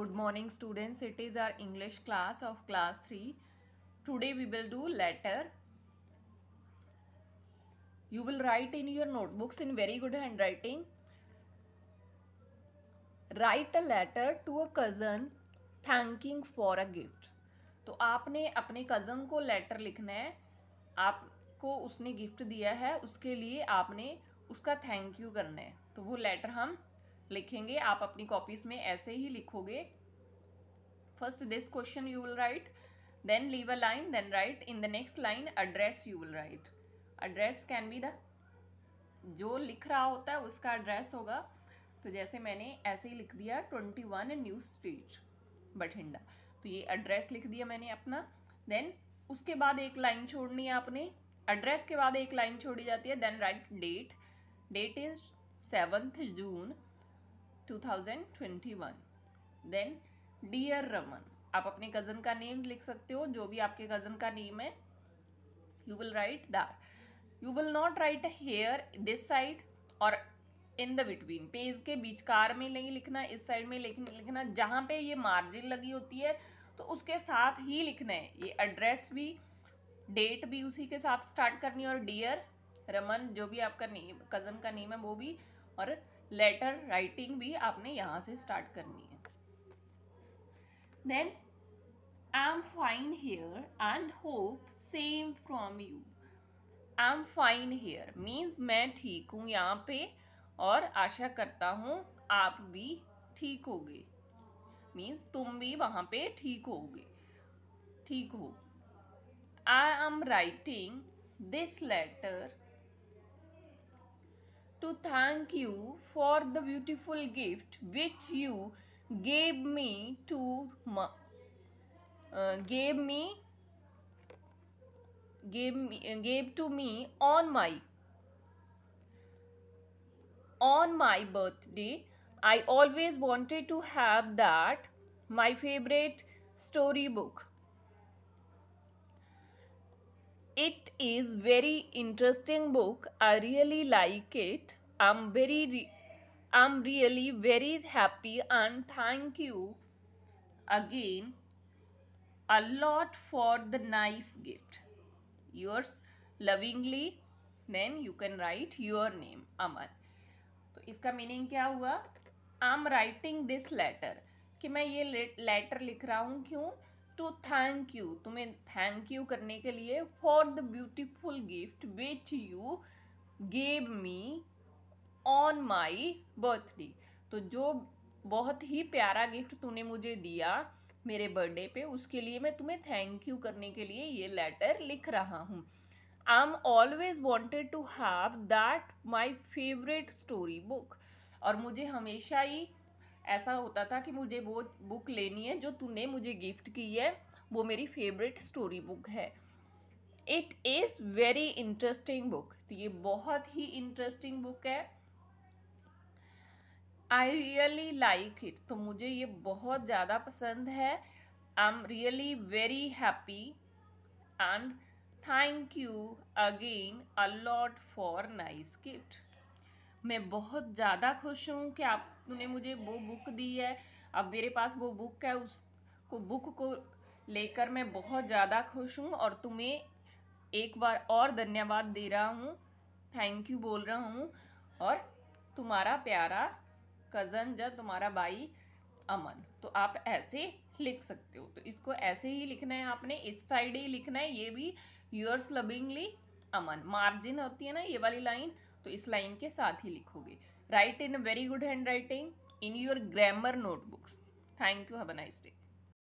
Good morning students it is our English class of class three today we will do letter you will write in your notebooks in very good handwriting write a letter to a cousin thanking for a gift तो आपने अपने cousin को letter लिखना है। आपको उसने gift दिया है, उसके लिए आपने उसका थैंक यू करना है। तो वो लेटर हम लिखेंगे, आप अपनी कॉपीज में ऐसे ही लिखोगे। First this question you will write then leave a line then write in the next line address you will write address can be the जो लिख रहा होता है उसका एड्रेस होगा। तो जैसे मैंने ऐसे ही लिख दिया twenty one new street Bathinda. तो ये एड्रेस लिख दिया मैंने अपना। देन उसके बाद एक लाइन छोड़नी है आपने। एड्रेस के बाद एक लाइन छोड़ी जाती है then write date date is seventh June 2021 then dear Raman आप अपने कज़न का नेम लिख सकते हो, जो भी आपके कज़न का नेम है। You will write that you will not write here this side और इन द बिटवीन पेज के बीच कार में नहीं लिखना, इस साइड में लिखना। जहाँ पे ये मार्जिन लगी होती है तो उसके साथ ही लिखना है। ये एड्रेस भी डेट भी उसी के साथ स्टार्ट करनी है, और डियर रमन जो भी आपका नेम कज़न का नेम है, वो भी, और लेटर राइटिंग भी आपने यहाँ से स्टार्ट करनी है। Then I am fine here and hope same from you I am fine here means मैं ठीक हूँ यहाँ पे और आशा करता हूँ आप भी ठीक होगे। मीन्स तुम भी वहाँ पे ठीक होगे। ठीक हो। I am writing this letter to thank you for the beautiful gift which you gave me to uh, gave me gave me uh, gave to me on my on my birthday. I always wanted to have that my favorite storybook it is very interesting book i really like it i'm very re- i'm really very happy and thank you again a lot for the nice gift yours lovingly then you can write your name aman तो इसका meaning क्या हुआ I am writing this letter कि मैं ये letter लिख रहा हूँ क्यों टू थैंक यू तुम्हें थैंक यू करने के लिए for the beautiful gift which you gave me on my birthday तो जो बहुत ही प्यारा गिफ्ट तूने मुझे दिया मेरे बर्थडे पे, उसके लिए मैं तुम्हें थैंक यू करने के लिए ये लेटर लिख रहा हूँ। I am always wanted to have that my favourite story book और मुझे हमेशा ही ऐसा होता था कि मुझे वो बुक लेनी है, जो तूने मुझे गिफ्ट की है, वो मेरी फेवरेट स्टोरी बुक है। It is very interesting book तो ये बहुत ही इंटरेस्टिंग बुक है। आई रियली लाइक इट तो मुझे ये बहुत ज़्यादा पसंद है। I am really very happy and thank you again a lot for nice gift मैं बहुत ज़्यादा खुश हूँ कि आपने मुझे वो बुक दी है। अब मेरे पास वो बुक है, उसको बुक को लेकर मैं बहुत ज़्यादा खुश हूँ और तुम्हें एक बार और धन्यवाद दे रहा हूँ। थैंक यू बोल रहा हूँ। और तुम्हारा प्यारा कज़न या तुम्हारा भाई अमन तो आप ऐसे लिख सकते हो। तो इसको ऐसे ही लिखना है आपने, इस साइड ही लिखना है। ये भी यूर्स लविंगली अमन। मार्जिन होती है ना ये वाली लाइन तो इस लाइन के साथ ही लिखोगे। Write in very good handwriting in your grammar notebooks thank you have a nice day